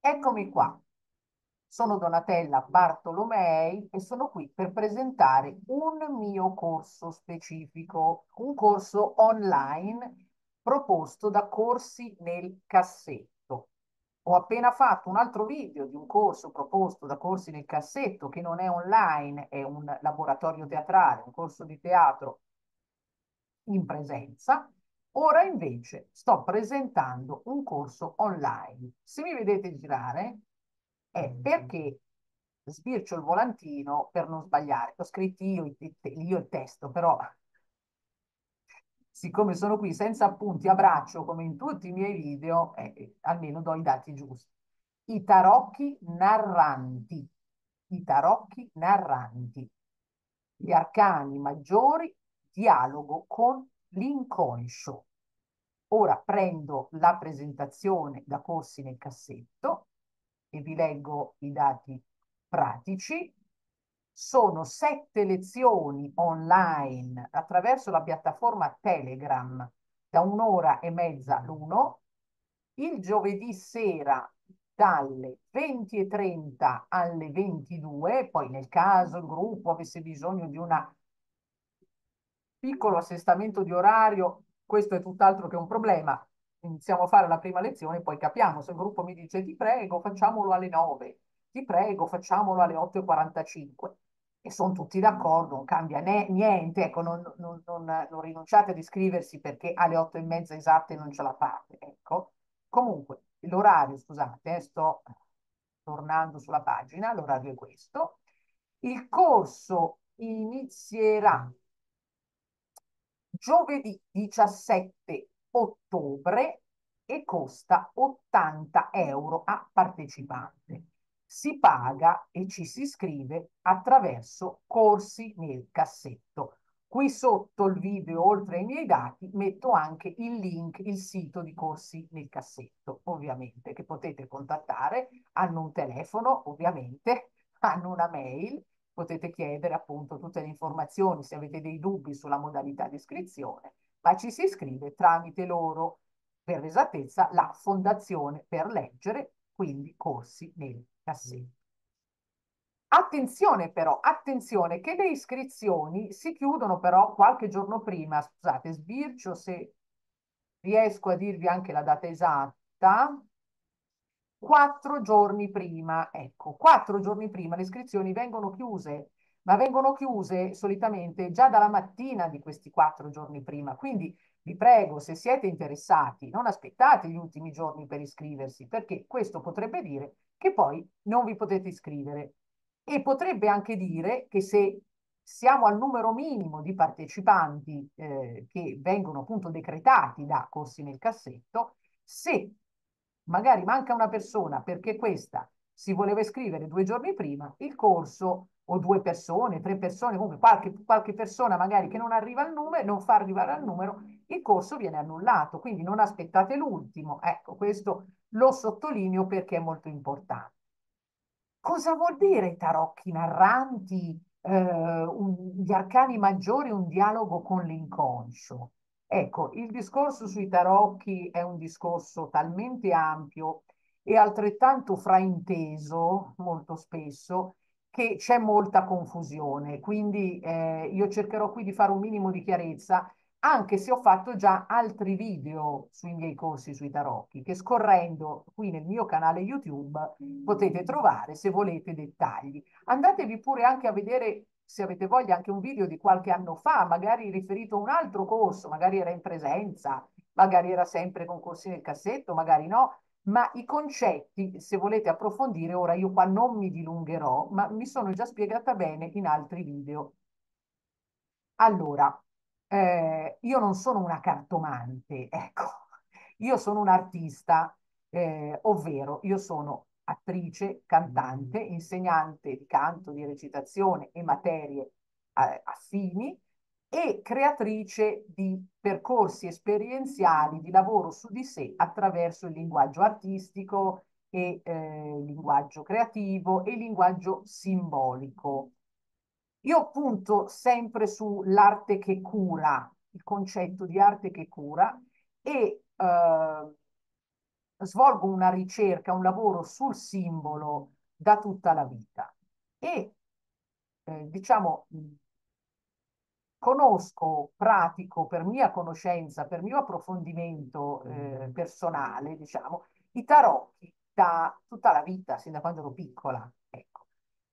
Eccomi qua. Sono Donatella Bartolomei e sono qui per presentare un mio corso specifico, un corso online proposto da Corsi nel Cassetto. Ho appena fatto un altro video di un corso proposto da Corsi nel Cassetto che non è online, è un laboratorio teatrale, un corso di teatro in presenza Ora invece sto presentando un corso online. Se mi vedete girare è perché sbircio il volantino per non sbagliare. Ho scritto io, io il testo, però siccome sono qui senza appunti a braccio come in tutti i miei video, eh, almeno do i dati giusti. I tarocchi narranti. I tarocchi narranti. Gli arcani maggiori, dialogo con l'inconscio. Ora prendo la presentazione da corsi nel cassetto e vi leggo i dati pratici. Sono sette lezioni online attraverso la piattaforma Telegram da un'ora e mezza l'uno. Il giovedì sera dalle 20.30 alle 22, poi nel caso il gruppo avesse bisogno di un piccolo assestamento di orario questo è tutt'altro che un problema. Iniziamo a fare la prima lezione, poi capiamo. Se il gruppo mi dice ti prego, facciamolo alle 9, ti prego, facciamolo alle 8.45 e sono tutti d'accordo, non cambia niente, ecco, non, non, non, non, rinunciate ad iscriversi perché alle 8 e mezza esatte non ce la fate, ecco. Comunque, l'orario, scusate, eh, sto tornando sulla pagina, l'orario è questo. Il corso inizierà giovedì 17 ottobre e costa 80 euro a partecipante. Si paga e ci si iscrive attraverso corsi nel cassetto. Qui sotto il video, oltre ai miei dati, metto anche il link, il sito di corsi nel cassetto, ovviamente, che potete contattare. Hanno un telefono, ovviamente, hanno una mail potete chiedere appunto tutte le informazioni se avete dei dubbi sulla modalità di iscrizione, ma ci si iscrive tramite loro, per esattezza, la Fondazione per leggere, quindi corsi nel cassetto. Attenzione però, attenzione che le iscrizioni si chiudono però qualche giorno prima, scusate, sbircio se riesco a dirvi anche la data esatta, quattro giorni prima. Ecco, quattro giorni prima le iscrizioni vengono chiuse, ma vengono chiuse solitamente già dalla mattina di questi quattro giorni prima. Quindi vi prego, se siete interessati, non aspettate gli ultimi giorni per iscriversi, perché questo potrebbe dire che poi non vi potete iscrivere. E potrebbe anche dire che se siamo al numero minimo di partecipanti eh, che vengono appunto decretati da corsi nel cassetto, se magari manca una persona perché questa si voleva iscrivere due giorni prima, il corso o due persone, tre persone, comunque qualche, qualche persona magari che non arriva al numero, non fa arrivare al numero, il corso viene annullato. Quindi non aspettate l'ultimo. Ecco, questo lo sottolineo perché è molto importante. Cosa vuol dire i tarocchi narranti, eh, un, gli arcani maggiori, un dialogo con l'inconscio? Ecco, il discorso sui tarocchi è un discorso talmente ampio e altrettanto frainteso molto spesso che c'è molta confusione. Quindi eh, io cercherò qui di fare un minimo di chiarezza, anche se ho fatto già altri video sui miei corsi sui tarocchi, che scorrendo qui nel mio canale YouTube potete trovare se volete dettagli. Andatevi pure anche a vedere se avete voglia, anche un video di qualche anno fa, magari riferito a un altro corso, magari era in presenza, magari era sempre con corsi nel cassetto, magari no, ma i concetti, se volete approfondire, ora io qua non mi dilungherò, ma mi sono già spiegata bene in altri video. Allora, eh, io non sono una cartomante, ecco, io sono un artista, eh, ovvero io sono attrice, cantante, insegnante di canto, di recitazione e materie eh, affini e creatrice di percorsi esperienziali di lavoro su di sé attraverso il linguaggio artistico e eh, il linguaggio creativo e il linguaggio simbolico. Io punto sempre sull'arte che cura, il concetto di arte che cura e eh, svolgo una ricerca, un lavoro sul simbolo da tutta la vita e eh, diciamo conosco, pratico per mia conoscenza, per mio approfondimento eh, personale, diciamo, i tarocchi da tutta la vita, sin da quando ero piccola. Ecco.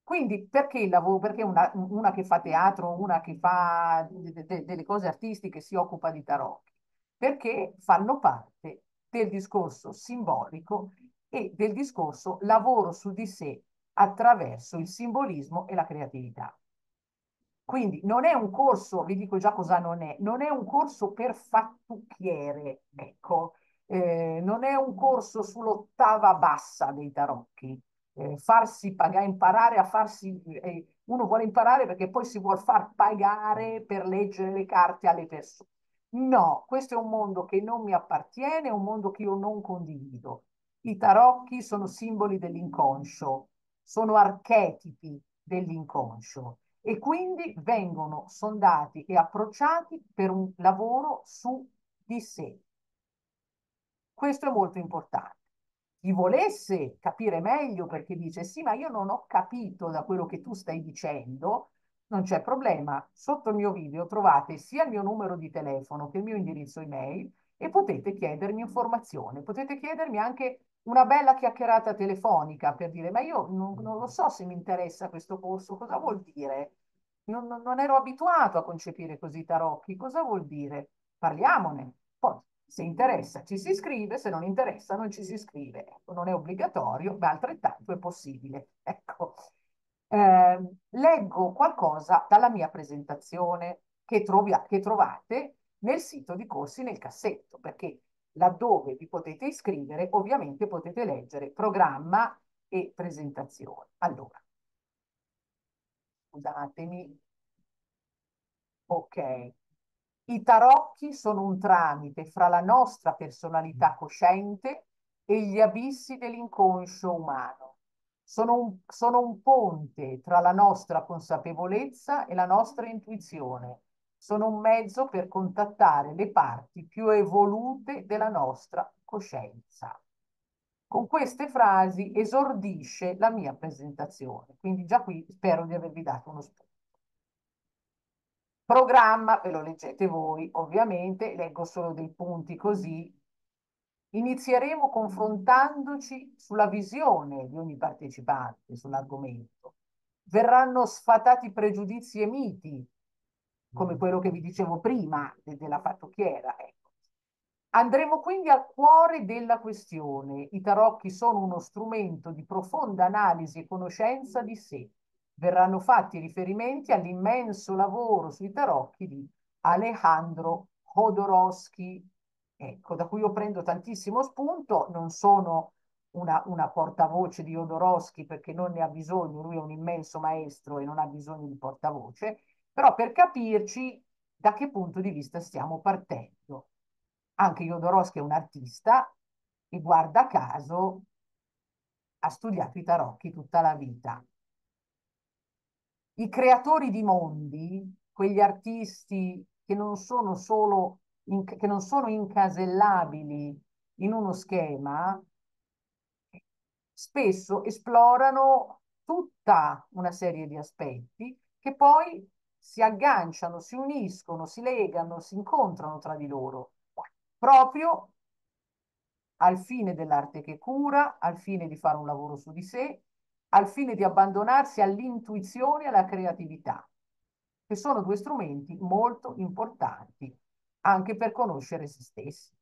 Quindi perché il lavoro? Perché una, una che fa teatro, una che fa de, de, delle cose artistiche si occupa di tarocchi? Perché fanno parte del discorso simbolico e del discorso lavoro su di sé attraverso il simbolismo e la creatività. Quindi non è un corso, vi dico già cosa non è, non è un corso per fattucchiere, ecco, eh, non è un corso sull'ottava bassa dei tarocchi, eh, farsi pagare, imparare a farsi, eh, uno vuole imparare perché poi si vuole far pagare per leggere le carte alle persone. No, questo è un mondo che non mi appartiene, è un mondo che io non condivido. I tarocchi sono simboli dell'inconscio, sono archetipi dell'inconscio e quindi vengono sondati e approcciati per un lavoro su di sé. Questo è molto importante. Chi volesse capire meglio perché dice sì, ma io non ho capito da quello che tu stai dicendo, non c'è problema. Sotto il mio video trovate sia il mio numero di telefono che il mio indirizzo email e potete chiedermi informazioni. Potete chiedermi anche una bella chiacchierata telefonica per dire, ma io non, non lo so se mi interessa questo corso, cosa vuol dire? Non, non, ero abituato a concepire così tarocchi, cosa vuol dire? Parliamone. Poi, se interessa ci si iscrive, se non interessa non ci si iscrive. Ecco, non è obbligatorio, ma altrettanto è possibile. Ecco. Eh, leggo qualcosa dalla mia presentazione che, trovi, che trovate nel sito di corsi nel cassetto, perché laddove vi potete iscrivere, ovviamente potete leggere programma e presentazione. Allora, scusatemi. Ok. I tarocchi sono un tramite fra la nostra personalità cosciente e gli abissi dell'inconscio umano. Sono un, sono un ponte tra la nostra consapevolezza e la nostra intuizione. Sono un mezzo per contattare le parti più evolute della nostra coscienza. Con queste frasi esordisce la mia presentazione, quindi già qui spero di avervi dato uno spunto. Programma, ve lo leggete voi, ovviamente, leggo solo dei punti così. Inizieremo confrontandoci sulla visione di ogni partecipante sull'argomento. Verranno sfatati pregiudizi e miti, come quello che vi dicevo prima della fattucchiera. Ecco. Andremo quindi al cuore della questione. I tarocchi sono uno strumento di profonda analisi e conoscenza di sé. Verranno fatti riferimenti all'immenso lavoro sui tarocchi di Alejandro Jodorowsky, ecco, da cui io prendo tantissimo spunto. Non sono una, una portavoce di Jodorowsky perché non ne ha bisogno, lui è un immenso maestro e non ha bisogno di portavoce, però per capirci da che punto di vista stiamo partendo. Anche Jodorowsky è un artista e guarda caso ha studiato i tarocchi tutta la vita. I creatori di mondi, quegli artisti che non sono solo in, che non sono incasellabili in uno schema, spesso esplorano tutta una serie di aspetti che poi si agganciano, si uniscono, si legano, si incontrano tra di loro proprio al fine dell'arte che cura, al fine di fare un lavoro su di sé, al fine di abbandonarsi all'intuizione e alla creatività, che sono due strumenti molto importanti anche per conoscere se stessi.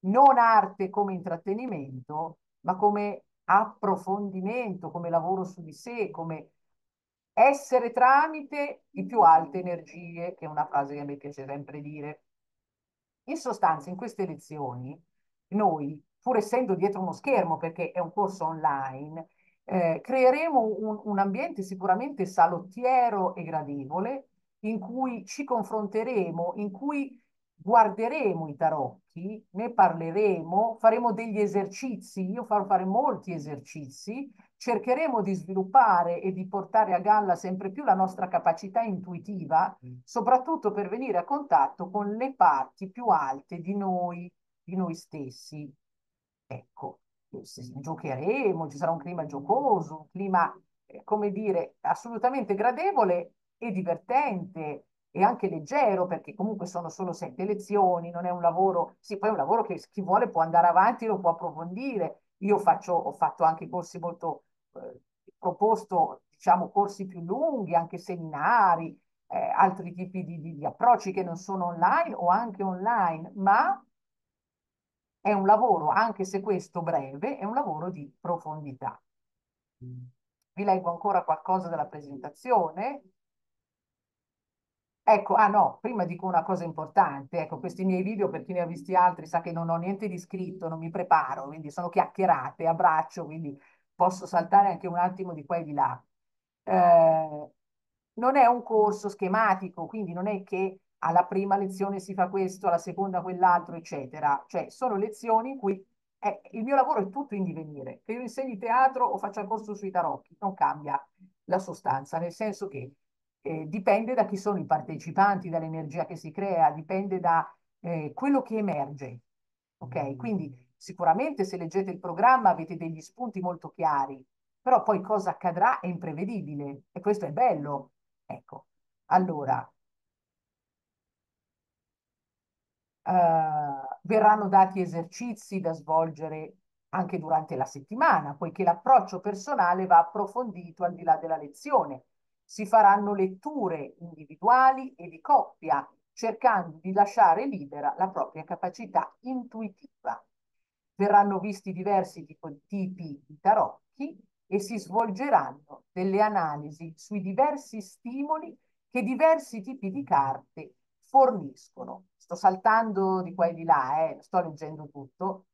Non arte come intrattenimento, ma come approfondimento, come lavoro su di sé, come essere tramite di più alte energie, che è una frase che a me piace sempre dire. In sostanza, in queste lezioni, noi, pur essendo dietro uno schermo, perché è un corso online, eh, creeremo un, un ambiente sicuramente salottiero e gradevole, in cui ci confronteremo, in cui guarderemo i tarocchi, ne parleremo, faremo degli esercizi, io farò fare molti esercizi, cercheremo di sviluppare e di portare a galla sempre più la nostra capacità intuitiva, mm. soprattutto per venire a contatto con le parti più alte di noi, di noi stessi. ecco, giocheremo, ci sarà un clima giocoso, un clima, eh, come dire, assolutamente gradevole e divertente e anche leggero, perché comunque sono solo sette lezioni, non è un lavoro, sì, poi è un lavoro che chi vuole può andare avanti, lo può approfondire. Io faccio, ho fatto anche corsi molto, eh, proposto, diciamo, corsi più lunghi, anche seminari, eh, altri tipi di, di, di approcci che non sono online o anche online, ma è un lavoro, anche se questo breve, è un lavoro di profondità. Vi leggo ancora qualcosa della presentazione. Ecco, ah no, prima dico una cosa importante, ecco, questi miei video, per chi ne ha visti altri, sa che non ho niente di scritto, non mi preparo, quindi sono chiacchierate, abbraccio, quindi posso saltare anche un attimo di qua e di là. Eh, non è un corso schematico, quindi non è che alla prima lezione si fa questo, alla seconda quell'altro, eccetera. Cioè, sono lezioni in cui eh, il mio lavoro è tutto in divenire. Che io insegni teatro o faccia il corso sui tarocchi, non cambia la sostanza, nel senso che eh, dipende da chi sono i partecipanti, dall'energia che si crea, dipende da eh, quello che emerge. Ok? Quindi sicuramente se leggete il programma avete degli spunti molto chiari, però poi cosa accadrà è imprevedibile e questo è bello. Ecco, allora, eh, verranno dati esercizi da svolgere anche durante la settimana, poiché l'approccio personale va approfondito al di là della lezione. Si faranno letture individuali e di coppia, cercando di lasciare libera la propria capacità intuitiva. Verranno visti diversi tipi di tarocchi e si svolgeranno delle analisi sui diversi stimoli che diversi tipi di carte forniscono. Sto saltando di qua e di là, eh, sto leggendo tutto.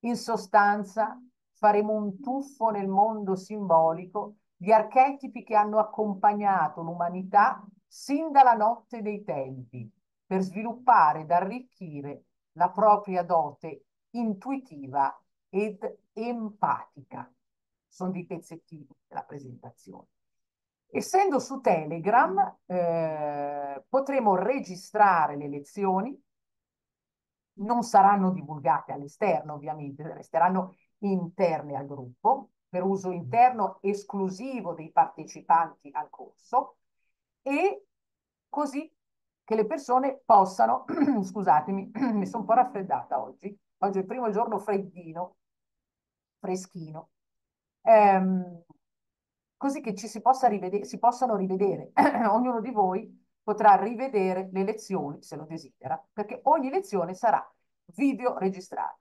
In sostanza, faremo un tuffo nel mondo simbolico di archetipi che hanno accompagnato l'umanità sin dalla notte dei tempi per sviluppare ed arricchire la propria dote intuitiva ed empatica. Sono dei pezzettini della presentazione. Essendo su Telegram, eh, potremo registrare le lezioni, non saranno divulgate all'esterno ovviamente, resteranno interne al gruppo, per uso interno esclusivo dei partecipanti al corso, e così che le persone possano, scusatemi, mi sono un po' raffreddata oggi, oggi è il primo giorno freddino, freschino, ehm, così che ci si, possa rivedere, si possano rivedere. Ognuno di voi potrà rivedere le lezioni se lo desidera, perché ogni lezione sarà video registrata.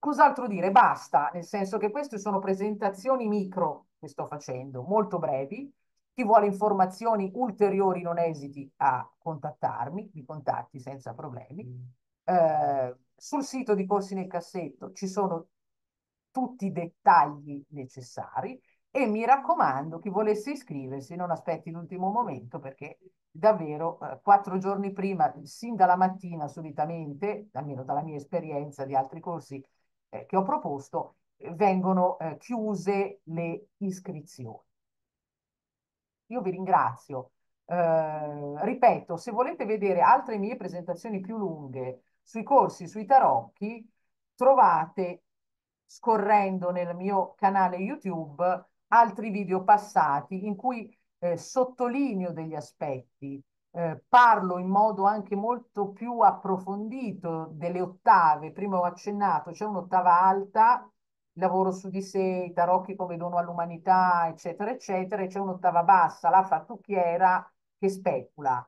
Cos'altro dire? Basta, nel senso che queste sono presentazioni micro che sto facendo, molto brevi. Chi vuole informazioni ulteriori non esiti a contattarmi, mi contatti senza problemi. Eh, sul sito di Corsi nel Cassetto ci sono tutti i dettagli necessari e mi raccomando, chi volesse iscriversi non aspetti l'ultimo momento perché davvero eh, quattro giorni prima, sin dalla mattina solitamente, almeno dalla mia esperienza di altri corsi eh, che ho proposto, eh, vengono eh, chiuse le iscrizioni. Io vi ringrazio. Eh, ripeto, se volete vedere altre mie presentazioni più lunghe sui corsi, sui tarocchi, trovate scorrendo nel mio canale YouTube altri video passati in cui eh, sottolineo degli aspetti, eh, parlo in modo anche molto più approfondito delle ottave. Prima ho accennato, c'è un'ottava alta, lavoro su di sé, i tarocchi come dono all'umanità, eccetera, eccetera, e c'è un'ottava bassa, la fattucchiera che specula.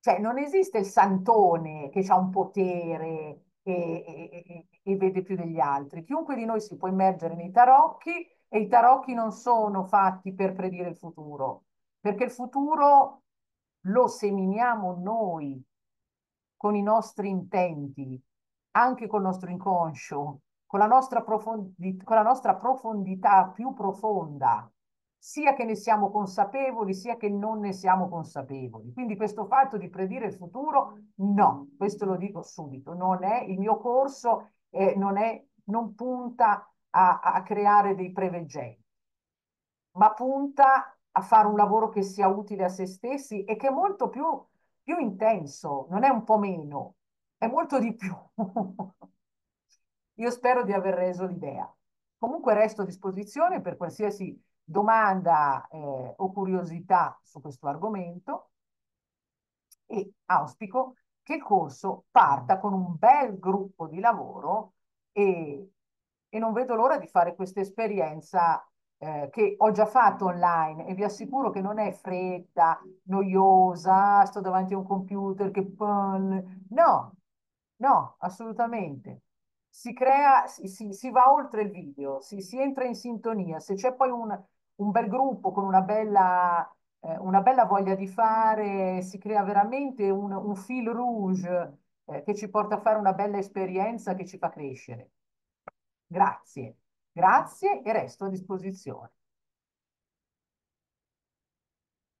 Cioè non esiste il santone che ha un potere, e, e, e, vede più degli altri. Chiunque di noi si può immergere nei tarocchi e i tarocchi non sono fatti per predire il futuro, perché il futuro lo seminiamo noi con i nostri intenti, anche col nostro inconscio, con la nostra, profondi- con la nostra profondità più profonda sia che ne siamo consapevoli, sia che non ne siamo consapevoli. Quindi questo fatto di predire il futuro, no, questo lo dico subito, non è il mio corso, eh, non, è, non punta a, a creare dei preveggenti, ma punta a fare un lavoro che sia utile a se stessi e che è molto più, più intenso, non è un po' meno, è molto di più. Io spero di aver reso l'idea. Comunque resto a disposizione per qualsiasi domanda eh, o curiosità su questo argomento e auspico che il corso parta con un bel gruppo di lavoro e, e non vedo l'ora di fare questa esperienza eh, che ho già fatto online e vi assicuro che non è fredda, noiosa, sto davanti a un computer che... No, no, assolutamente. Si crea, si, si- va oltre il video, si, si entra in sintonia. Se c'è poi un, un bel gruppo con una bella, eh, una bella voglia di fare, si crea veramente un, un fil rouge, eh, che ci porta a fare una bella esperienza che ci fa crescere. Grazie, grazie e resto a disposizione.